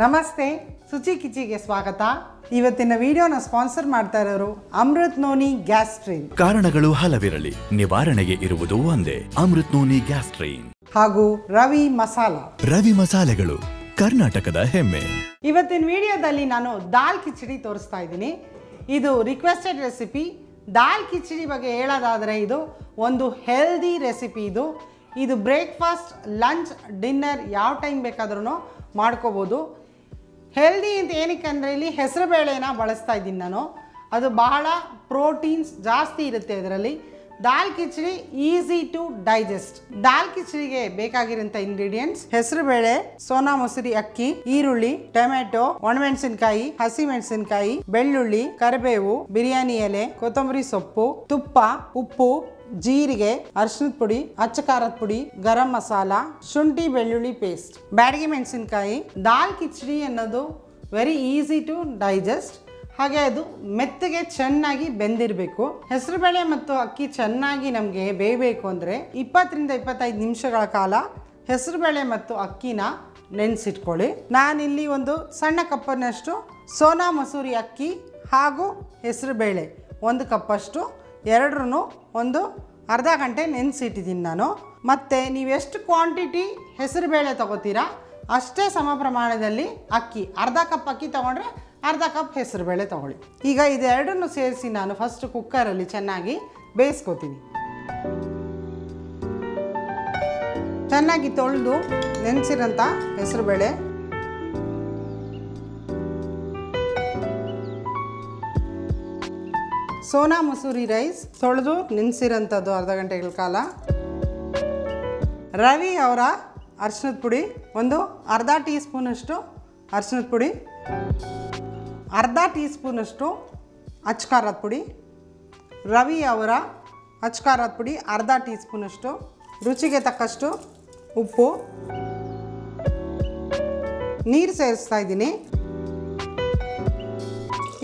ನಮಸ್ತೆ ಶುಚಿ ಕಿಚಿಗೆ ಸ್ವಾಗತ. ಇವತ್ತಿನ ವಿಡಿಯೋನ ಸ್ಪಾನ್ಸರ್ ಮಾಡ್ತಾ ಇರೋರು ಅಮೃತ್ ನೋನಿ ಗ್ಯಾಸ್ಟ್ರೈನ್ ಕಾರಣಗಳು ಹಲವಿರಲಿ ನಿವಾರಣೆಗೆ ಇರುವುದು ಒಂದೇ ಅಮೃತ್ ನೋನಿ ಗ್ಯಾಸ್ಟ್ರೈನ್ ಹಾಗೂ ರವಿ ಮಸಾಲ. ರವಿ ಮಸಾಲೆಗಳು ಕರ್ನಾಟಕದ ಹೆಮ್ಮೆ. ಇವತ್ತಿನ ವಿಡಿಯೋದಲ್ಲಿ ನಾನು ದಾಲ್ ಕಿಚಡಿ ತೋರಿಸ್ತಾ ಇದ್ದೀನಿ. ಇದು ರಿಕ್ವೆಸ್ಟೆಡ್ ರೆಸಿಪಿ ದಾಲ್ ಕಿಚಡಿ ಬಗ್ಗೆ ಹೇಳೋದಾದರೆ ಇದು ಒಂದು ಹೆಲ್ದಿ ರೆಸಿಪಿ ಇದು. ಇದು ಬ್ರೇಕ್ಫಾಸ್ಟ್ ಲಂಚ್ ಡಿನ್ನರ್ ಯಾವ ಟೈಮ್ ಬೇಕಾದ್ರೂ ಮಾಡ್ಕೋಬೋದು. ಹೆಲ್ದಿ ಅಂತ ಏನಕ್ಕೆ ಅಂದರೆ ಇಲ್ಲಿ ಹೆಸರು ಬೇಳೆನ ಬಳಸ್ತಾ ಇದ್ದೀನಿ ನಾನು. ಅದು ಬಹಳ ಪ್ರೋಟೀನ್ಸ್ ಜಾಸ್ತಿ ಇರುತ್ತೆ ಅದರಲ್ಲಿ ದಾಲ್ ಕಿಚಡಿ ಈಸಿ ಟು ಡೈಜೆಸ್ಟ್ ದಾಲ್ ಕಿಚಡಿಗೆ ಬೇಕಾಗಿರೋಂಥ ಇಂಗ್ರೀಡಿಯೆಂಟ್ಸ್ ಹೆಸರು ಬೇಳೆ ಸೋನಾ ಮೊಸರಿ ಅಕ್ಕಿ, ಈರುಳ್ಳಿ, ಟೊಮೆಟೊ, ಒಣಮೆಣಸಿನಕಾಯಿ, ಹಸಿ ಮೆಣಸಿನಕಾಯಿ, ಬೆಳ್ಳುಳ್ಳಿ, ಕರಿಬೇವು, ಬಿರಿಯಾನಿ ಎಲೆ, ಕೊತ್ತಂಬರಿ ಸೊಪ್ಪು, ತುಪ್ಪ, ಉಪ್ಪು ಜೀರಿಗೆ ಅರಿಶಿನದ ಪುಡಿ ಅಚ್ಚ ಖಾರದ ಪುಡಿ, ಗರಂ ಮಸಾಲ, ಶುಂಠಿ ಬೆಳ್ಳುಳ್ಳಿ ಪೇಸ್ಟ್ ಬ್ಯಾಡಗಿ ಮೆಣಸಿನಕಾಯಿ, ದಾಲ್ ಕಿಚಡಿ ಅನ್ನೋದು ವೆರಿ ಈಸಿ ಟು ಡೈಜೆಸ್ಟ್ ಹಾಗೆ ಅದು ಮೆತ್ತಗೆ ಚೆನ್ನಾಗಿ ಬೆಂದಿರಬೇಕು. ಹೆಸರುಬೇಳೆ ಮತ್ತು ಅಕ್ಕಿ ಚೆನ್ನಾಗಿ ನಮಗೆ ಬೇಯಬೇಕು ಅಂದರೆ ಇಪ್ಪತ್ತರಿಂದ ಇಪ್ಪತ್ತೈದು ನಿಮಿಷಗಳ ಕಾಲ ಹೆಸರುಬೇಳೆ ಮತ್ತು ಅಕ್ಕಿನ ನೆನೆಸಿಟ್ಕೊಳ್ಳಿ. ನಾನಿಲ್ಲಿ ಒಂದು ಸಣ್ಣ ಕಪ್ಪನಷ್ಟು ಸೋನಾ ಮಸೂರಿ ಅಕ್ಕಿ ಹಾಗೂ ಹೆಸರುಬೇಳೆ ಒಂದು ಕಪ್ಪಷ್ಟು ಎರಡರೂ ಒಂದು ಅರ್ಧ ಗಂಟೆ ನೆನೆಸಿಟ್ಟಿದ್ದೀನಿ ನಾನು. ಮತ್ತು ಎಷ್ಟು ಕ್ವಾಂಟಿಟಿ ಹೆಸರುಬೇಳೆ ತೊಗೋತೀರಾ, ಅಷ್ಟೇ ಸಮ ಪ್ರಮಾಣದಲ್ಲಿ ಅಕ್ಕಿ, ಅರ್ಧ ಕಪ್ ಅಕ್ಕಿ ತೊಗೊಂಡ್ರೆ ಅರ್ಧ ಕಪ್ ಹೆಸರುಬೇಳೆ ತೊಗೊಳ್ಳಿ. ಈಗ ಇದೆರಡನ್ನು ಸೇರಿಸಿ ನಾನು ಫಸ್ಟ್ ಕುಕ್ಕರಲ್ಲಿ ಚೆನ್ನಾಗಿ ಬೇಯಿಸ್ಕೊತೀನಿ. ಚೆನ್ನಾಗಿ ತೊಳೆದು ನೆನೆಸಿರೋಂಥ ಹೆಸರುಬೇಳೆ ಸೋನಾ ಮಸೂರಿ ರೈಸ್ ತೊಳೆದು ನೆನೆಸಿರೋಂಥದ್ದು ಅರ್ಧ ಗಂಟೆಗಳ ಕಾಲ. ರವಿ ಅವರ ಅರ್ಶಿನದ ಪುಡಿ, ಒಂದು ಅರ್ಧ ಟೀ ಸ್ಪೂನಷ್ಟು ಅರ್ಶಿನದ ಪುಡಿ, ಅರ್ಧ ಟೀ ಸ್ಪೂನಷ್ಟು ಅಚ್ಕಾರದ ಪುಡಿ, ರವಿ ಅವರ ಅಚ್ಕಾರದ ಪುಡಿ, ಅರ್ಧ ಟೀ ಸ್ಪೂನಷ್ಟು ರುಚಿಗೆ ತಕ್ಕಷ್ಟು ಉಪ್ಪು. ನೀರು ಸೇರಿಸ್ತಾ ಇದ್ದೀನಿ.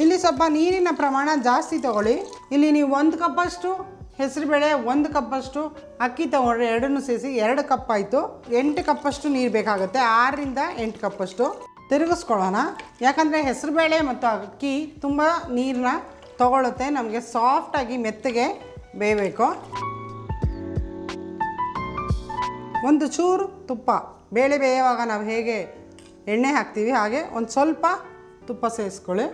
ಇಲ್ಲಿ ಸ್ವಲ್ಪ ನೀರಿನ ಪ್ರಮಾಣ ಜಾಸ್ತಿ ತಗೊಳ್ಳಿ. ಇಲ್ಲಿ ನೀವು ಒಂದು ಕಪ್ಪಷ್ಟು ಹೆಸರುಬೇಳೆ ಒಂದು ಕಪ್ಪಷ್ಟು ಅಕ್ಕಿ ತಗೊಂಡ್ರೆ ಎರಡನ್ನು ಸೇರಿಸಿ ಎರಡು ಕಪ್ ಆಯಿತು. ಎಂಟು ಕಪ್ಪಷ್ಟು ನೀರು ಬೇಕಾಗುತ್ತೆ, ಆರರಿಂದ ಎಂಟು ಕಪ್ಪಷ್ಟು. ತಿರುಗಿಸ್ಕೊಳ್ಳೋಣ. ಯಾಕಂದರೆ ಹೆಸರುಬೇಳೆ ಮತ್ತು ಅಕ್ಕಿ ತುಂಬ ನೀರನ್ನ ತಗೊಳುತ್ತೆ, ನಮಗೆ ಸಾಫ್ಟಾಗಿ ಮೆತ್ತಗೆ ಬೇಯಬೇಕು. ಒಂದು ಚೂರು ತುಪ್ಪ. ಬೇಳೆ ಬೇಯುವಾಗ ನಾವು ಹೇಗೆ ಎಣ್ಣೆ ಹಾಕ್ತೀವಿ, ಹಾಗೆ ಒಂದು ಸ್ವಲ್ಪ ತುಪ್ಪ ಸೇರಿಸ್ಕೊಳ್ಳಿ.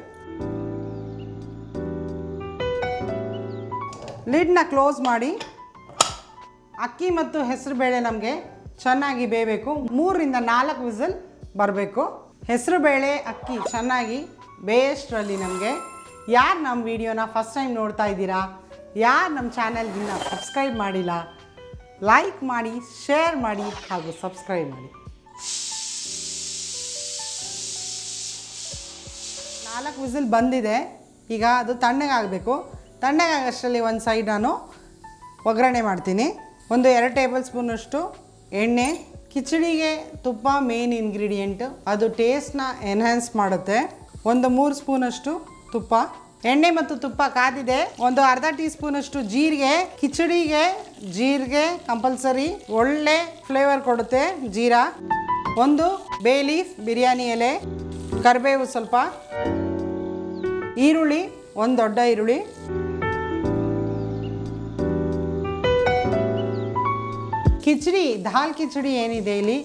ಲಿಡ್ನ ಕ್ಲೋಸ್ ಮಾಡಿ ಅಕ್ಕಿ ಮತ್ತು ಹೆಸರುಬೇಳೆ ನಮಗೆ ಚೆನ್ನಾಗಿ ಬೇಯಬೇಕು. ಮೂರರಿಂದ ನಾಲ್ಕು ವಿಸಲ್ ಬರಬೇಕು. ಹೆಸರುಬೇಳೆ ಅಕ್ಕಿ ಚೆನ್ನಾಗಿ ಬೇಯಷ್ಟರಲ್ಲಿ ನಮಗೆ. ಯಾರು ನಮ್ಮ ವಿಡಿಯೋನ ಫಸ್ಟ್ ಟೈಮ್ ನೋಡ್ತಾ ಇದ್ದೀರಾ? ಯಾರು ನಮ್ಮ ಚಾನಲ್ಗಿನ್ನ ಸಬ್ಸ್ಕ್ರೈಬ್ ಮಾಡಿಲ್ಲ? ಲೈಕ್ ಮಾಡಿ, ಶೇರ್ ಮಾಡಿ ಹಾಗೂ ಸಬ್ಸ್ಕ್ರೈಬ್ ಮಾಡಿ. ನಾಲ್ಕು ವಿಸಿಲ್ ಬಂದಿದೆ. ಈಗ ಅದು ತಣ್ಣಗಾಗಬೇಕು. ತಣ್ಣಗಾಗಷ್ಟರಲ್ಲಿ ಒಂದು ಸೈಡ್ ನಾನು ಒಗ್ಗರಣೆ ಮಾಡ್ತೀನಿ. ಒಂದು ಎರಡು ಟೇಬಲ್ ಸ್ಪೂನಷ್ಟು ಎಣ್ಣೆ, ಕಿಚಡಿಗೆ ತುಪ್ಪ ಮೇನ್ ಇಂಗ್ರೀಡಿಯೆಂಟ್ ಅದು ಟೇಸ್ಟ್ನ ಎನ್ಹ್ಯಾನ್ಸ್ ಮಾಡುತ್ತೆ. ಒಂದು ಮೂರು ಸ್ಪೂನಷ್ಟು ತುಪ್ಪ. ಎಣ್ಣೆ ಮತ್ತು ತುಪ್ಪ ಕಾದಿದೆ. ಒಂದು ಅರ್ಧ ಟೀ ಸ್ಪೂನಷ್ಟು ಜೀರಿಗೆ, ಕಿಚಡಿಗೆ ಜೀರಿಗೆ ಕಂಪಲ್ಸರಿ ಒಳ್ಳೆ ಫ್ಲೇವರ್ ಕೊಡುತ್ತೆ ಜೀರಾ. ಒಂದು ಬೇ ಲೀಫ್ ಬಿರಿಯಾನಿ ಎಲೆ, ಕರಿಬೇವು ಸ್ವಲ್ಪ. ಈರುಳ್ಳಿ, ಒಂದು ದೊಡ್ಡ ಈರುಳ್ಳಿ. ಕಿಚಡಿ ದಾಲ್ ಕಿಚಡಿ ಏನಿದೆ ಇಲ್ಲಿ?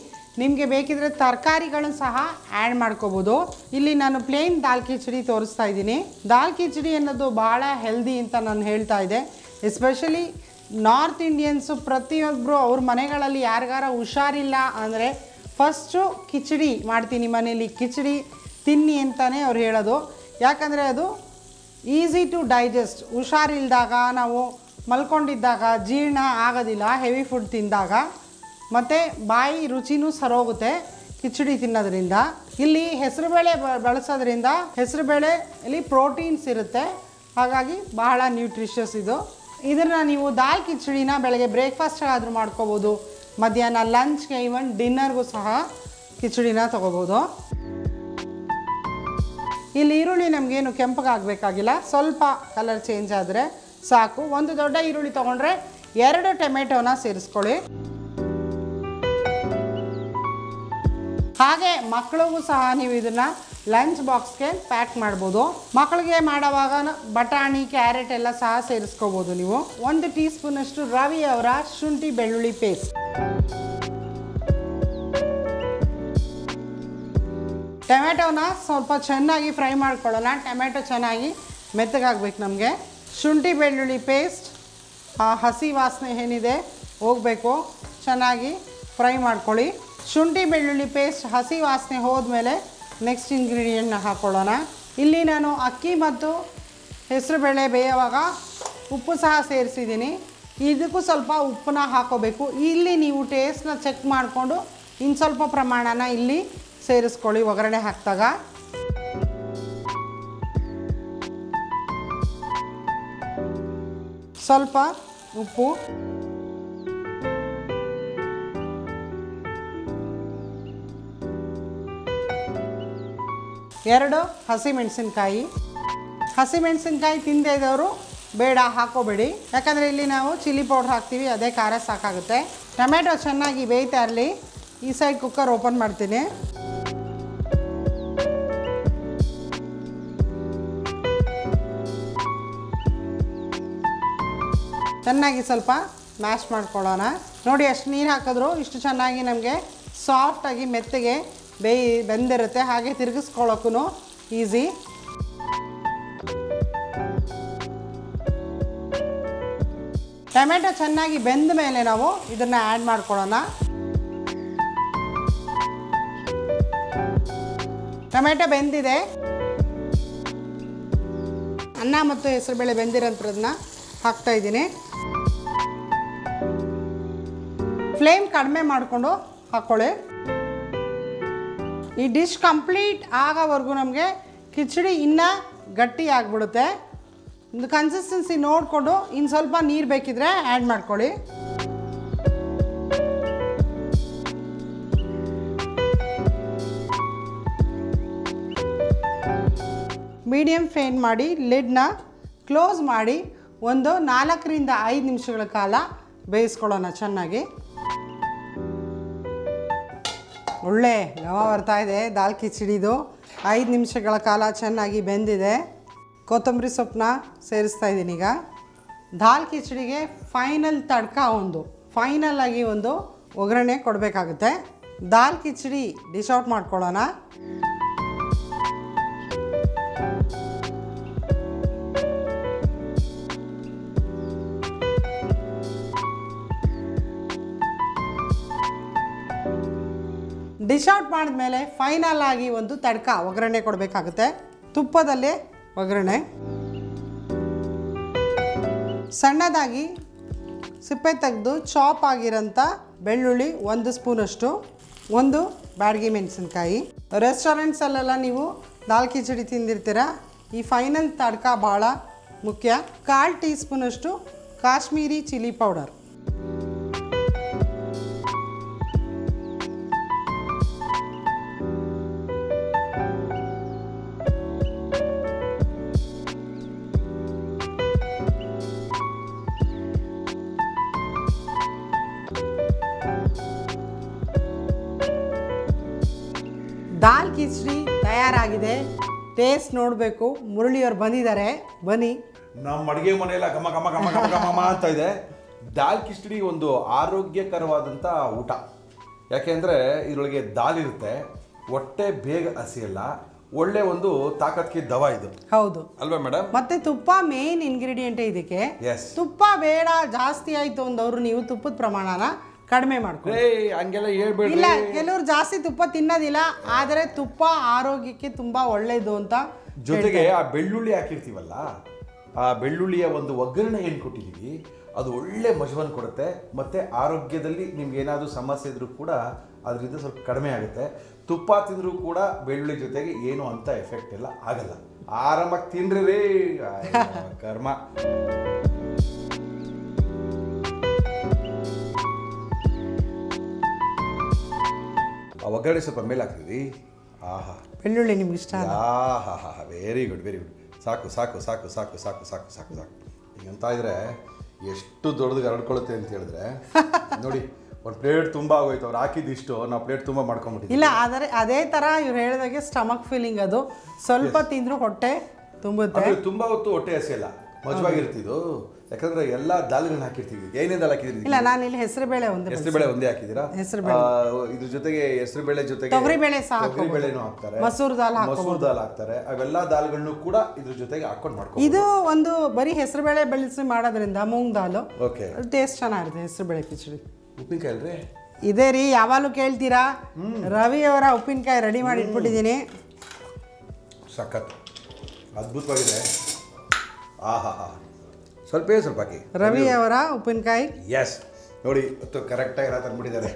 ನಿಮಗೆ ಬೇಕಿದ್ರೆ ತರಕಾರಿಗಳನ್ನು ಸಹ ಆ್ಯಡ್ ಮಾಡ್ಕೋಬೋದು. ಇಲ್ಲಿ ನಾನು ಪ್ಲೇನ್ ದಾಲ್ ಕಿಚಡಿ ತೋರಿಸ್ತಾ ಇದ್ದೀನಿ. ದಾಲ್ ಕಿಚಡಿ ಅನ್ನೋದು ಭಾಳ ಹೆಲ್ದಿ ಅಂತ ನಾನು ಹೇಳ್ತಾ ಇದ್ದೆ. ಎಸ್ಪೆಷಲಿ ನಾರ್ತ್ ಇಂಡಿಯನ್ಸು ಪ್ರತಿಯೊಬ್ಬರು ಅವ್ರ ಮನೆಗಳಲ್ಲಿ ಯಾರಿಗಾರ ಹುಷಾರಿಲ್ಲ ಅಂದರೆ ಫಸ್ಟು ಕಿಚಡಿ ಮಾಡ್ತೀನಿ ಮನೇಲಿ. ಕಿಚಡಿ ತಿನ್ನಿ ಅಂತಲೇ ಅವ್ರು ಹೇಳೋದು. ಯಾಕಂದರೆ ಅದು ಈಸಿ ಟು ಡೈಜೆಸ್ಟ್ ಹುಷಾರಿಲ್ದಾಗ ನಾವು ಮಲ್ಕೊಂಡಿದ್ದಾಗ ಜೀರ್ಣ ಆಗೋದಿಲ್ಲ ಹೆವಿ ಫುಡ್ ತಿಂದಾಗ. ಮತ್ತು ಬಾಯಿ ರುಚಿನೂ ಸರೋಗುತ್ತೆ ಕಿಚಡಿ ತಿನ್ನೋದ್ರಿಂದ. ಇಲ್ಲಿ ಹೆಸರುಬೇಳೆ ಬಳಸೋದ್ರಿಂದ ಹೆಸರುಬೇಳೆ ಇಲ್ಲಿ ಪ್ರೋಟೀನ್ಸ್ ಇರುತ್ತೆ. ಹಾಗಾಗಿ ಬಹಳ ನ್ಯೂಟ್ರಿಷಸ್ ಇದು. ಇದನ್ನು ನೀವು ದಾಲ್ ಕಿಚಡಿನ ಬೆಳಗ್ಗೆ ಬ್ರೇಕ್ಫಾಸ್ಟ್ ಆದರೂ ಮಾಡ್ಕೋಬೋದು. ಮಧ್ಯಾಹ್ನ ಲಂಚ್ಗೆ ಈವನ್ ಡಿನ್ನರ್ಗೂ ಸಹ ಕಿಚಡಿನ ತೊಗೋಬೋದು. ಇಲ್ಲಿ ಈರುಳ್ಳಿ ನಮಗೇನು ಕೆಂಪಗಾಗಬೇಕಾಗಿಲ್ಲ. ಸ್ವಲ್ಪ ಕಲರ್ ಚೇಂಜ್ ಆದರೆ ಸಾಕು. ಒಂದು ದೊಡ್ಡ ಈರುಳ್ಳಿ ತೊಗೊಂಡ್ರೆ ಎರಡು ಟೊಮೆಟೊನ ಸೇರಿಸ್ಕೊಳ್ಳಿ. ಹಾಗೆ ಮಕ್ಕಳಿಗೂ ಸಹ ನೀವು ಇದನ್ನು ಲಂಚ್ ಬಾಕ್ಸ್ಗೆ ಪ್ಯಾಕ್ ಮಾಡ್ಬೋದು. ಮಕ್ಕಳಿಗೆ ಮಾಡೋವಾಗ ಬಟಾಣಿ, ಕ್ಯಾರೆಟ್ ಎಲ್ಲ ಸಹ ಸೇರಿಸ್ಕೋಬೋದು ನೀವು. ಒಂದು ಟೀ ಸ್ಪೂನಷ್ಟು ರವಿ ಅವರ ಶುಂಠಿ ಬೆಳ್ಳುಳ್ಳಿ ಪೇಸ್ಟ್. ಟೊಮೆಟೊನ ಸ್ವಲ್ಪ ಚೆನ್ನಾಗಿ ಫ್ರೈ ಮಾಡ್ಕೊಳ್ಳೋಣ. ಟೊಮೆಟೊ ಚೆನ್ನಾಗಿ ಮೆತ್ತಗಾಗಬೇಕು ನಮಗೆ. ಶುಂಠಿ ಬೆಳ್ಳುಳ್ಳಿ ಪೇಸ್ಟ್ ಆ ಹಸಿ ವಾಸನೆ ಏನಿದೆ, ಹೋಗಬೇಕು. ಚೆನ್ನಾಗಿ ಫ್ರೈ ಮಾಡ್ಕೊಳ್ಳಿ. ಶುಂಠಿ ಬೆಳ್ಳುಳ್ಳಿ ಪೇಸ್ಟ್ ಹಸಿ ವಾಸನೆ ಹೋದ್ಮೇಲೆ ನೆಕ್ಸ್ಟ್ ಇಂಗ್ರೀಡಿಯೆಂಟ್ನ ಹಾಕ್ಕೊಳ್ಳೋಣ ಇಲ್ಲಿ ನಾನು ಅಕ್ಕಿ ಮತ್ತು ಹೆಸರುಬೇಳೆ ಬೇಯುವಾಗ ಉಪ್ಪು ಸಹ ಸೇರಿಸಿದ್ದೀನಿ. ಇದಕ್ಕೂ ಸ್ವಲ್ಪ ಉಪ್ಪನ್ನ ಹಾಕೋಬೇಕು. ಇಲ್ಲಿ ನೀವು ಟೇಸ್ಟ್ನ ಚೆಕ್ ಮಾಡಿಕೊಂಡು ಇನ್ನು ಸ್ವಲ್ಪ ಪ್ರಮಾಣನ ಇಲ್ಲಿ ಸೇರಿಸ್ಕೊಳ್ಳಿ, ಒಗ್ಗರಣೆ ಹಾಕಿದಾಗ. ಸ್ವಲ್ಪ ಉಪ್ಪು. ಎರಡು ಹಸಿಮೆಣಸಿನ್ಕಾಯಿ. ಹಸಿಮೆಣಸಿನ್ಕಾಯಿ ತಿಂದೇ ಇದ್ದವರು ಬೇಡ, ಹಾಕೋಬೇಡಿ. ಯಾಕಂದರೆ ಇಲ್ಲಿ ನಾವು ಚಿಲ್ಲಿ ಪೌಡ್ರ್ ಹಾಕ್ತೀವಿ, ಅದೇ ಖಾರ ಸಾಕಾಗುತ್ತೆ. ಟೊಮೆಟೊ ಚೆನ್ನಾಗಿ ಬೇಯ್ತಾ ಇರಲಿ. ಈ ಸೈಡ್ ಕುಕ್ಕರ್ ಓಪನ್ ಮಾಡ್ತೀನಿ. ಚೆನ್ನಾಗಿ ಸ್ವಲ್ಪ ಮ್ಯಾಶ್ ಮಾಡ್ಕೊಳ್ಳೋಣ. ನೋಡಿ ಎಷ್ಟು ನೀರು ಹಾಕಿದ್ರು ಇಷ್ಟು ಚೆನ್ನಾಗಿ ನಮಗೆ ಸಾಫ್ಟಾಗಿ ಮೆತ್ತಗೆ ಬೇಯಿ, ಬೆಂದಿರುತ್ತೆ. ಹಾಗೆ ತಿರುಗಿಸ್ಕೊಳ್ಳೋಕ್ಕೂ ಈಸಿ ಟೊಮೆಟೊ ಚೆನ್ನಾಗಿ ಬೆಂದ ಮೇಲೆ ನಾವು ಇದನ್ನು ಆ್ಯಡ್ ಮಾಡ್ಕೊಳ್ಳೋಣ. ಟೊಮೆಟೊ ಬೆಂದಿದೆ. ಅನ್ನ ಮತ್ತು ಹೆಸರುಬೇಳೆ ಬೆಂದಿರೋಂಥದನ್ನ ಹಾಕ್ತಾ ಫ್ಲೇಮ್ ಕಡಿಮೆ ಮಾಡಿಕೊಂಡು ಹಾಕ್ಕೊಳ್ಳಿ ಈ ಡಿಶ್ ಕಂಪ್ಲೀಟ್ ಆಗೋವರೆಗೂ ನಮಗೆ ಕಿಚಡಿ ಇನ್ನೂ ಗಟ್ಟಿ ಆಗಿಬಿಡುತ್ತೆ. ಒಂದು ಕನ್ಸಿಸ್ಟೆನ್ಸಿ ನೋಡಿಕೊಂಡು ಇನ್ನು ಸ್ವಲ್ಪ ನೀರು ಬೇಕಿದ್ರೆ ಆ್ಯಡ್ ಮಾಡ್ಕೊಳ್ಳಿ. ಮೀಡಿಯಮ್ ಫ್ಲೇಮ್ ಮಾಡಿ ಲಿಡ್ನ ಕ್ಲೋಸ್ ಮಾಡಿ ಒಂದು ನಾಲ್ಕರಿಂದ ಐದು ನಿಮಿಷಗಳ ಕಾಲ ಬೇಯಿಸ್ಕೊಳ್ಳೋಣ ಚೆನ್ನಾಗಿ. ಒಳ್ಳೆ ಘಮ ಬರ್ತಾ ಇದೆ, ದಾಲ್ ಕಿಚಡಿದು. ಐದು ನಿಮಿಷಗಳ ಕಾಲ ಚೆನ್ನಾಗಿ ಬೆಂದಿದೆ. ಕೊತ್ತಂಬರಿ ಸೊಪ್ಪನ್ನ ಸೇರಿಸ್ತಾ ಇದ್ದೀನಿ ಈಗ. ದಾಲ್ ಕಿಚಡಿಗೆ ಫೈನಲ್ ತಡ್ಕ ಒಂದು. ಫೈನಲ್ ಆಗಿ ಒಂದು ಒಗ್ಗರಣೆ ಕೊಡಬೇಕಾಗುತ್ತೆ. ದಾಲ್ ಕಿಚಡಿ ಡಿಶ್ ಔಟ್ ಮಾಡ್ಕೊಳ್ಳೋಣ. ಡಿಶ್ ಔಟ್ ಮಾಡಿದ್ಮೇಲೆ ಫೈನಲ್ ಆಗಿ ಒಂದು ತಡ್ಕ, ಒಗ್ಗರಣೆ ಕೊಡಬೇಕಾಗುತ್ತೆ. ತುಪ್ಪದಲ್ಲಿ ಒಗ್ಗರಣೆ. ಸಣ್ಣದಾಗಿ ಸಿಪ್ಪೆ ತೆಗೆದು ಚಾಪ್ ಆಗಿರೋಂಥ ಬೆಳ್ಳುಳ್ಳಿ ಒಂದು ಸ್ಪೂನಷ್ಟು, ಒಂದು ಬ್ಯಾಡಗಿ ಮೆಣಸಿನ್ಕಾಯಿ. ರೆಸ್ಟೋರೆಂಟ್ಸಲ್ಲೆಲ್ಲ ನೀವು ದಾಲ್ ಕಿಚಡಿ ತಿಂದಿರ್ತೀರ? ಈ ಫೈನಲ್ ತಡ್ಕ ಭಾಳ ಮುಖ್ಯ. ಕಾಲು ಟೀ ಸ್ಪೂನಷ್ಟು ಕಾಶ್ಮೀರಿ ಚಿಲ್ಲಿ ಪೌಡರ್. ಟೇಸ್ಟ್ ನೋಡಬೇಕು. ಮುರಳಿಯವ್ರು ಬಂದಿದ್ದಾರೆ. ಬನ್ನಿ. ನಮ್ಮ ಅಡುಗೆ ಮನೆಯಲ್ಲ ಘಮ ಘಮ ಘಮ ಘಮ ಘಮ ಅಂತ ಇದೆ. ದಾಲ್ ಕಿಚಡಿ ಒಂದು ಆರೋಗ್ಯಕರವಾದಂಥ ಊಟ. ಯಾಕೆಂದರೆ ಇದರೊಳಗೆ ದಾಲ್ ಇರುತ್ತೆ. ಹೊಟ್ಟೆ ಬೇಗ ಹಸಿಯಲ್ಲ. ಒಳ್ಳೆ ಒಂದು ತಾಕತ್ಗೆ ದವ ಇದು. ಹೌದು. ಅಲ್ವಾ ಮೇಡಮ್ ಮತ್ತೆ ತುಪ್ಪ ಮೇನ್ ಇಂಗ್ರೀಡಿಯೆಂಟ್ ಇದಕ್ಕೆ? ತುಪ್ಪ ಬೇಡ ಜಾಸ್ತಿ ಆಯ್ತು ಒಂದವರು ನೀವು ತುಪ್ಪದ ಪ್ರಮಾಣನ. ಕಡಿಮೆ ಮಾಡ್ಕೊಳ್ಳಿ ಹಂಗೆಲ್ಲ ಇಲ್ಲ ಕೆಲವರು ಜಾಸ್ತಿ ತುಪ್ಪ ತಿನ್ನೋದಿಲ್ಲ ಆದರೆ ತುಪ್ಪ ಆರೋಗ್ಯಕ್ಕೆ ತುಂಬಾ ಒಳ್ಳೇದು ಅಂತ ಜೊತೆಗೆ ಆ ಬೆಳ್ಳುಳ್ಳಿ ಹಾಕಿರ್ತೀವಲ್ಲ ಆ ಬೆಳ್ಳುಳ್ಳಿಯ ಒಂದು ಒಗ್ಗರಣೆ ಏನು ಕೊಟ್ಟಿದ್ದೀವಿ ಅದು ಒಳ್ಳೆ ಮಜವನ್ನು ಕೊಡುತ್ತೆ ಮತ್ತು ಆರೋಗ್ಯದಲ್ಲಿ ನಿಮ್ಗೆ ಏನಾದರೂ ಸಮಸ್ಯೆ ಇದ್ರೂ ಕೂಡ ಅದರಿಂದ ಸ್ವಲ್ಪ ಕಡಿಮೆ ಆಗುತ್ತೆ. ತುಪ್ಪ ತಿಂದರೂ ಕೂಡ ಬೆಳ್ಳುಳ್ಳಿ ಜೊತೆಗೆ ಏನು ಅಂತ ಎಫೆಕ್ಟ್ ಎಲ್ಲ ಆಗಲ್ಲ. ಆರಾಮಾಗಿ ತಿನ್ರಿ ರೀ. ಕರ್ಮ. ಒಗ್ಗರಣೆ ಸ್ವಲ್ಪ ಮೇಲೆ ಹಾಕ್ತೀವಿ ಆಹಾ. ಬೆಳ್ಳುಳ್ಳಿ ನಿಮ್ಗೆ ಇಷ್ಟ ಆಹಾ ಹಾ ವೆರಿ ಗುಡ್ ವೆರಿ ಗುಡ್ ಸಾಕು ಸಾಕು ಸಾಕು ಸಾಕು ಸಾಕು ಸಾಕು ಸಾಕು ಸಾಕು. ಹಿಂಗಂತ ಇದ್ರೆ ಎಷ್ಟು ದೊಡ್ಡದು ಹರಡ್ಕೊಳುತ್ತೆ ಅಂತ ಹೇಳಿದ್ರೆ ನೋಡಿ ಒಂದು ಪ್ಲೇಟ್ ತುಂಬ ಆಗೋಯ್ತು ಅವ್ರು ಹಾಕಿದ್ದು ಇಷ್ಟು ನಾವು ಪ್ಲೇಟ್ ತುಂಬ ಮಾಡ್ಕೊಂಬಿಟ್ಟಿದ್ವಿ ಇಲ್ಲ ಆದರೆ ಅದೇ ಥರ ಇವ್ರು ಹೇಳಿದಾಗೆ ಸ್ಟಮಕ್ ಫೀಲಿಂಗ್ ಅದು. ಸ್ವಲ್ಪ ತಿಂದರೂ ಹೊಟ್ಟೆ ತುಂಬುತ್ತೆ. ತುಂಬ ತುಂಬಾ ಹೊತ್ತು ಹೊಟ್ಟೆ ಹಸಿಯಲ್ಲ ಮಜವಾಗಿರ್ತಿದ್ದು. ಯಾಕಂದ್ರೆ ಎಲ್ಲ ದಾಲ್ಗಳನ್ನ ಹಾಕಿರ್ತೀವಿ. ಏನೇ ದಾಲ್ ಹಾಕಿದ್ರಿ ಇಲ್ಲ ನಾನು ಇಲ್ಲಿ ಹೆಸರುಬೇಳೆ ಒಂದು ಹೆಸರು ಬೇಳೆ ಒಂದೇ ಹಾಕಿದ್ದೀರಾ? ಹೆಸರು ಬೇಳೆ ಇದ್ರ ಜೊತೆಗೆ ಹೆಸರು ಬೇಳೆ ಜೊತೆಗೆ ತೊಗರಿಬೇಳೆ ಸಹ ತೊಗರಿ ಬೇಳೆನೂ ಹಾಕ್ತಾರೆ. ಮಸೂರ್ ದಾಲ್ ಮಸೂರ್ ದಾಲ್ ಹಾಕ್ತಾರೆ. ಅವೆಲ್ಲ ದಾಲ್ಗಳನ್ನು ಕೂಡ ಇದ್ರ ಜೊತೆಗೆ ಹಾಕೊಂಡು ಮಾಡ್ಕೊ ಇದು ಒಂದು ಬರೀ ಹೆಸರುಬೇಳೆ ಬೆಳೆಸಿ ಮಾಡೋದ್ರಿಂದ ಮೂಂಗ್ ದಾಲು. ಓಕೆ. ಟೇಸ್ಟ್ ಚೆನ್ನಾಗಿರುತ್ತೆ ಹೆಸರುಬೇಳೆ ಕಿಚಡಿ. ಉಪ್ಪಿನಕಾಯಿ ಅಲ್ರಿ ಇದೇ ರೀ ಯಾವಾಗಲೂ ಕೇಳ್ತೀರಾ? ರವಿ ಅವರ ಉಪ್ಪಿನಕಾಯಿ ರೆಡಿ ಮಾಡಿ ಇಟ್ಬಿಟ್ಟಿದ್ದೀನಿ. ಸಖತ್. ಅದ್ಭುತವಾಗಿದೆ. ಆಹಾ ಹಾ ಸ್ವಲ್ಪ ಸ್ವಲ್ಪ ಹಾಕಿ ರವಿ ಅವರ ಉಪ್ಪಿನಕಾಯಿ? ಎಸ್ ನೋಡಿ ಇವತ್ತು ಕರೆಕ್ಟಾಗಿ ಎಲ್ಲ ತಂದ್ಬಿಟ್ಟಿದ್ದಾರೆ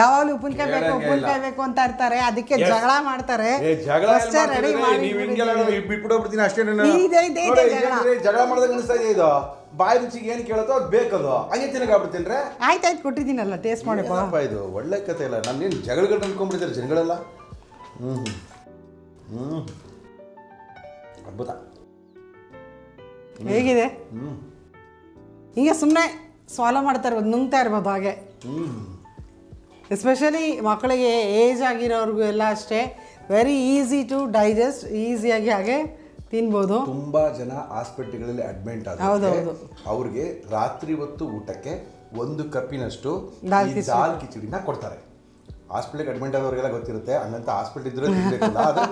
ಯಾವಾಗಲೂ ಉಪ್ಪಿನಕಾಯಿ ಬೇಕು. ಉಪ್ಪಿನಕಾಯಿ ಬೇಕು ಅಂತ ಇರ್ತಾರೆ. ಅದಕ್ಕೆ. ಜಗಳ ಮಾಡ್ತಾರೆ. ಮಾಡಿ ನೀವು ಹಿಂಗೆಲ್ಲ ಬಿಟ್ಬಿಡೋಗ್ಬಿಡ್ತೀನಿ ಅಷ್ಟೇ ಜಗಳ. ಮಾಡಿದಾಗ ಅನಿಸ್ತಾ ಇದೆ ಇದು? ಬಾಯಿ ರುಚಿಗೆ ಏನು ಕೇಳುತ್ತೋ ಅದು ಬೇಕದು. ಹಂಗೆ ತಿನ್ನಕಾಗ್ಬಿಡ್ತೀನಿ ಆಯ್ತು ಕೊಟ್ಟಿದ್ದೀನಲ್ಲ ಟೇಸ್ಟ್ ಮಾಡಿ ಇದು? ಒಳ್ಳೆ ಕತೆ ಇಲ್ಲ. ನಾನೇನು ಜಗಳಗಳು ಅನ್ಕೊಂಡ್ಬಿಟ್ಟಿದ್ದಾರೆ ಜನಗಳೆಲ್ಲ? ಹ್ಞೂ ಹ್ಞೂ ಅದ್ಭುತ. ಹೇಗಿದೆ? ಹ್ಞೂ ಹಿಂಗೆ ಸುಮ್ಮನೆ ಸ್ವಾಲೋ ಮಾಡ್ತಾ ಇರ್ಬೋದು ನುಂಗ್ತಾ ಇರ್ಬೋದು ಹಾಗೆ. ಎಸ್ಪೆಷಲಿ ಮಕ್ಕಳಿಗೆ ಏಜ್ ಆಗಿರೋರ್ಗು ಎಲ್ಲ ಅಷ್ಟೇ ವೆರಿ ಈಸಿ ಟು ಡೈಜೆಸ್ಟ್ ಈಸಿಯಾಗಿ ಹಾಗೆ ತಿನ್ಬೋದು. ತುಂಬಾ ಜನ ಹಾಸ್ಪಿಟ್ಲ್ಗಳಲ್ಲಿ ಅಡ್ಮಿಟ್ ಹೌದು, ಆದ್ರೆ ಅವ್ರಿಗೆ ರಾತ್ರಿ ಹೊತ್ತು ಊಟಕ್ಕೆ ಒಂದು ಕಪ್ಪಿನಷ್ಟು ದಾಲ್ ಕಿಚಡಿನ ಕೊಡ್ತಾರೆ. ಹಾಸ್ಪಿಟ್ಲಿಗೆ ಅಡ್ಮಿಟ್ ಆದವ್ರಿಗೆಲ್ಲ ಗೊತ್ತಿರುತ್ತೆ ಹಂಗಂತ ಹಾಸ್ಪಿಟ್ಲ್ ಇದ್ರೆ ಇದ್ರೊಳಗೆ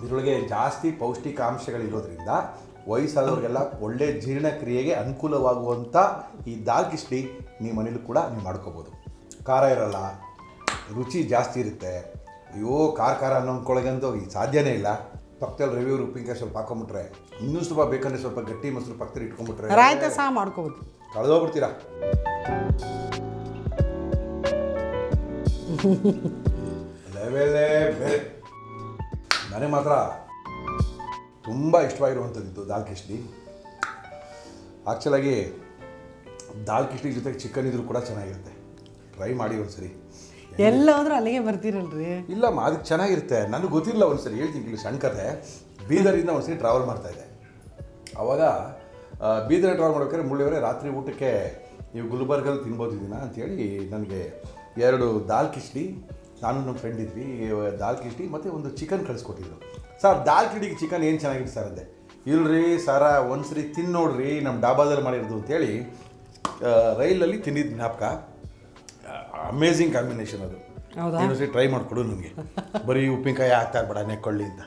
ಇದರೊಳಗೆ ಜಾಸ್ತಿ ಪೌಷ್ಟಿಕಾಂಶಗಳಿರೋದ್ರಿಂದ ವಯಸ್ಸಾದವ್ರಿಗೆಲ್ಲ ಒಳ್ಳೆ ಜೀರ್ಣಕ್ರಿಯೆಗೆ ಅನುಕೂಲವಾಗುವಂಥ ಈ ದಾಲ್ ಕಿಚಡಿ ನೀವು ಮನೇಲಿ ಕೂಡ ನೀವು ಮಾಡ್ಕೋಬೋದು. ಖಾರ ಇರಲ್ಲ ರುಚಿ ಜಾಸ್ತಿ ಇರುತ್ತೆ. ಅಯ್ಯೋ ಖಾರ ಖಾರ ಅನ್ನೋ ಅಂದ್ಕೊಳಗಂತೂ ಈ ಸಾಧ್ಯನೇ ಇಲ್ಲ. ಪಕ್ಕದಲ್ಲಿ ರವಿ ಉಪ್ಪಿನಕಾಯಿ ಸ್ವಲ್ಪ ಹಾಕೊಂಬಿಟ್ರೆ ಇನ್ನೂ ಸ್ವಲ್ಪ ಬೇಕಂದ್ರೆ ಸ್ವಲ್ಪ ಗಟ್ಟಿ ಮೊಸರು ಪಕ್ಕದಲ್ಲಿ ಇಟ್ಕೊಂಬಿಟ್ರೆ ರಾಯ್ತ ಸಹ ಮಾಡ್ಕೋಬೋದು. ಕಳೆದೋಗ್ಬಿಡ್ತೀರಾ? ಲೆವೆಲೇ ಬೇರೆ. ನನಗೆ ಮಾತ್ರ ತುಂಬ ಇಷ್ಟವಾಗಿರುವಂಥದ್ದು ದಾಲ್ ಕಿಶ್ಲಿ ಆ್ಯಕ್ಚುಲಾಗಿ ದಾಲ್ ಕಿಶ್ಲಿ ಜೊತೆಗೆ ಚಿಕನ್ ಇದ್ರೂ ಕೂಡ ಚೆನ್ನಾಗಿರುತ್ತೆ. ಟ್ರೈ ಮಾಡಿ ಒಂದ್ಸರಿ. ಎಲ್ಲ ಹೋದ್ರೂ ಅಲ್ಲಿಗೆ ಬರ್ತೀರಲ್ರಿ? ಇಲ್ಲಮ್ಮ ಅದಕ್ಕೆ ಚೆನ್ನಾಗಿರುತ್ತೆ. ನನಗೆ ಗೊತ್ತಿಲ್ಲ ಒಂದ್ಸರಿ ಹೇಳ್ತೀನಿ ಇಲ್ಲಿ ಸಣ್ಣ ಕತೆ ಬೀದರಿಂದ ಒಂದ್ಸರಿ ಟ್ರಾವೆಲ್ ಮಾಡ್ತಾ ಇದ್ದೆ. ಅವಾಗ ಆ, ಬೀದರ್ ಟ್ರಾವೆಲ್ ಮಾಡ್ಬೇಕಾದ್ರೆ ಮುಳ್ಳಿಯವರೇ ರಾತ್ರಿ ಊಟಕ್ಕೆ ನೀವು ಗುಲ್ಬರ್ಗಲ್ಲಿ ತಿನ್ಬೋದು ಇದನ್ನ ಅಂತೇಳಿ ನನಗೆ ಎರಡು ದಾಲ್ ಕಿಶ್ಲಿ ನಾನು ನಮ್ಮ ಫ್ರೆಂಡ್ ಇದ್ವಿ ದಾಲ್ ಕಿಶ್ಲಿ ಮತ್ತು ಒಂದು ಚಿಕನ್ ಕಳಿಸ್ಕೊಟ್ಟಿದ್ರು. ಸರ್ ದಾಲ್ ಕಿಡಿಗೆ ಚಿಕನ್ ಏನು ಚೆನ್ನಾಗಿತ್ತು ಸರ್ ಅಂದೆ. ಇಲ್ರಿ ಸರ ಒಂದ್ಸರಿ ತಿನ್ನು ನೋಡ್ರಿ ನಮ್ಮ ಡಾಬಾದಲ್ಲಿ ಮಾಡಿರೋದು ಅಂತೇಳಿ ರೈಲಲ್ಲಿ ತಿಂದಿದ್ದು ಜ್ಞಾಪಕ. ಅಮೇಝಿಂಗ್ ಕಾಂಬಿನೇಷನ್ ಅದು. ಹೌದಾ? ಸರಿ ಟ್ರೈ ಮಾಡಿಕೊಡು ನನಗೆ ಬರೀ ಉಪ್ಪಿನಕಾಯಿ ಹಾಕ್ತಾ ಇರ್ಬೇಡ ನೆಕ್ಕೊಳ್ಳಿ ಅಂತ.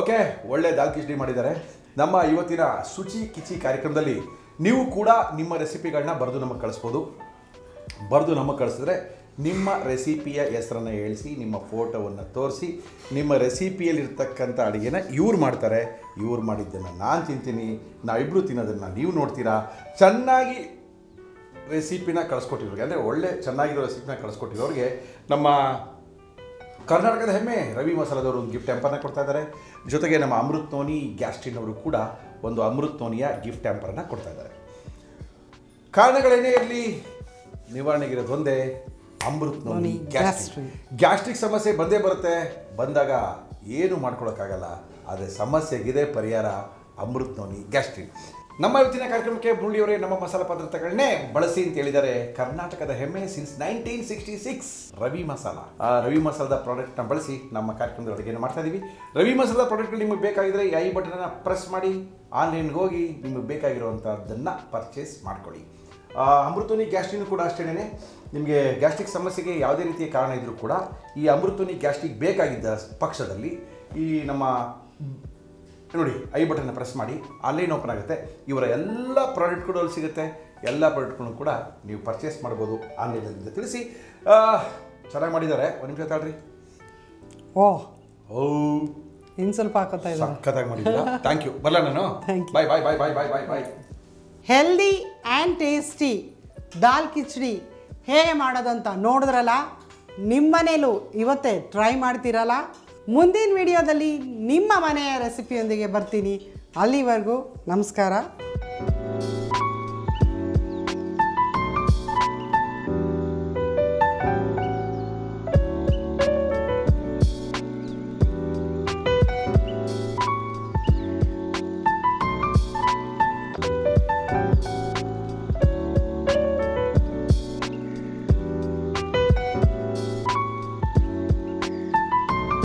ಓಕೆ ಒಳ್ಳೆ ದಾಲ್ ಕಿಚಡಿ ಮಾಡಿದ್ದಾರೆ. ನಮ್ಮ ಇವತ್ತಿನ ಶುಚಿ ಕಿಚಿ ಕಾರ್ಯಕ್ರಮದಲ್ಲಿ ನೀವು ಕೂಡ ನಿಮ್ಮ ರೆಸಿಪಿಗಳನ್ನ ಬರೆದು ನಮಗೆ ಕಳಿಸ್ಬೋದು. ಬರೆದು ನಮಗೆ ಕಳಿಸಿದ್ರೆ ನಿಮ್ಮ ರೆಸಿಪಿಯ ಹೆಸರನ್ನು ಹೇಳಿಸಿ, ನಿಮ್ಮ ಫೋಟೋವನ್ನು ತೋರಿಸಿ, ನಿಮ್ಮ ರೆಸಿಪಿಯಲ್ಲಿರ್ತಕ್ಕಂಥ ಅಡುಗೆನ ಇವ್ರು ಮಾಡ್ತಾರೆ. ಇವ್ರು ಮಾಡಿದ್ದನ್ನು ನಾನು ತಿಂತೀನಿ ನಾವಿಬ್ಬರು ತಿನ್ನೋದನ್ನು ನೀವು ನೋಡ್ತೀರಾ? ಚೆನ್ನಾಗಿ ರೆಸಿಪಿನ ಕಳಿಸ್ಕೊಟ್ಟಿರೋರಿಗೆ, ಅಂದರೆ ಒಳ್ಳೆ ಚೆನ್ನಾಗಿರೋ ರೆಸಿಪಿನ ಕಳಿಸ್ಕೊಟ್ಟಿರೋರಿಗೆ ನಮ್ಮ ಕರ್ನಾಟಕದ ಹೆಮ್ಮೆ, ರವಿ ಮಸಾಲದವರು ಒಂದು ಗಿಫ್ಟ್ ಟ್ಯಾಂಪರ್ನ ಕೊಡ್ತಾ ಇದ್ದಾರೆ. ಜೊತೆಗೆ ನಮ್ಮ ಅಮೃತ್ ನೋನಿ ಗ್ಯಾಸ್ಟಿನ್ ಅವರು ಕೂಡ ಒಂದು ಅಮೃತ್ ನೋನಿಯ ಗಿಫ್ಟ್ ಹ್ಯಾಂಪರನ್ನು ಕೊಡ್ತಾ ಇದ್ದಾರೆ. ಕಾರಣಗಳೇನೇ ಇರಲಿ, ನಿವಾರಣೆಗಿರೋದು ಒಂದೇ ಅಮೃತ್ ಗ್ಯಾಸ್ಟ್ರಿಕ್ ಗ್ಯಾಸ್ಟ್ರಿಕ್ ಸಮಸ್ಯೆ ಬಂದೇ ಬರುತ್ತೆ. ಬಂದಾಗ ಏನು ಮಾಡ್ಕೊಳಕ್ಕಾಗಲ್ಲ. ಆದರೆ ಸಮಸ್ಯೆಗಿದೆ ಪರಿಹಾರ ಅಮೃತ್ ನೋನಿ ಗ್ಯಾಸ್ಟ್ರಿಕ್ ನಮ್ಮ ಇವತ್ತಿನ ಕಾರ್ಯಕ್ರಮಕ್ಕೆ ಬುರುಳಿಯವರೇ ನಮ್ಮ ಮಸಾಲಾ ಪದಾರ್ಥಗಳನ್ನೇ ಬಳಸಿ ಅಂತ ಹೇಳಿದ್ದಾರೆ. ಕರ್ನಾಟಕದ ಹೆಮ್ಮೆ since nineteen sixty six Ravi Masala. ಆ ರವಿ ಮಸಾಲದ ಪ್ರಾಡಕ್ಟ್ನ ಬಳಸಿ ನಮ್ಮ ಕಾರ್ಯಕ್ರಮದ ಅಡುಗೆಯನ್ನು ಮಾಡ್ತಾ ಇದ್ದೀವಿ ರವಿ ಮಸಾಲದ ಪ್ರಾಡಕ್ಟ್ಗಳು ನಿಮಗೆ ಬೇಕಾಗಿದ್ರೆ ಈ ಐ ಬಟನ್ನ ಪ್ರೆಸ್ ಮಾಡಿ ಆನ್ಲೈನ್ಗೆ ಹೋಗಿ ನಿಮಗೆ ಬೇಕಾಗಿರುವಂಥದ್ದನ್ನು ಪರ್ಚೇಸ್ ಮಾಡ್ಕೊಳ್ಳಿ. ಅಮೃತೋನಿ ಗ್ಯಾಸ್ಟ್ರಿಕ್ ಕೂಡ ಅಷ್ಟೇನೆ ನಿಮಗೆ ಗ್ಯಾಸ್ಟ್ರಿಕ್ ಸಮಸ್ಯೆಗೆ ಯಾವುದೇ ರೀತಿಯ ಕಾರಣ ಇದ್ದರೂ ಕೂಡ ಈ ಅಮೃತುನಿ ಗ್ಯಾಸ್ಟ್ರಿಕ್ ಬೇಕಾಗಿದ್ದ ಪಕ್ಷದಲ್ಲಿ ಈ ನಮ್ಮ ನೋಡಿ ಐ ಬಟನ್ನ ಪ್ರೆಸ್ ಮಾಡಿ ಆನ್ಲೈನ್ ಓಪನ್ ಆಗುತ್ತೆ. ಇವರ ಎಲ್ಲ ಪ್ರಾಡಕ್ಟ್ಗಳು ಅಲ್ಲಿ ಸಿಗುತ್ತೆ. ಎಲ್ಲ ಪ್ರಾಡಕ್ಟ್ಗಳನ್ನು ಕೂಡ ನೀವು ಪರ್ಚೇಸ್ ಮಾಡ್ಬೋದು ಆನ್ಲೈನಲ್ಲಿ ತಿಳಿಸಿ. ಆ, ಚೆನ್ನಾಗಿ ಮಾಡಿದ್ದಾರೆ. ಒಂದು ನಿಮಿಷ ತಾಳ್ರಿ. ಓ ಓ. ಇನ್ನು ಸ್ವಲ್ಪ ಹಾಕೋತಾ ಇದ್ದಾರೆ. ಸಖತ್ತಾಗಿ ಮಾಡಿದ್ದೀರಾ? ಥ್ಯಾಂಕ್ ಯು ಬರಲ್ಲ ನಾನು. Bye bye bye bye bye bye bye healthy and tasty ದಾಲ್ ಕಿಚಡಿ. ಹೇಗೆ ಮಾಡೋದಂತ ನೋಡಿದ್ರಲ್ಲ? ನಿಮ್ಮ ನಿಮ್ಮನೇಲೂ ಇವತ್ತೇ ಟ್ರೈ ಮಾಡ್ತೀರಲ್ಲ? ಮುಂದಿನ ವಿಡಿಯೋದಲ್ಲಿ ನಿಮ್ಮ ಮನೆಯ ರೆಸಿಪಿಯೊಂದಿಗೆ ಬರ್ತೀನಿ. ಅಲ್ಲಿವರೆಗೂ ನಮಸ್ಕಾರ.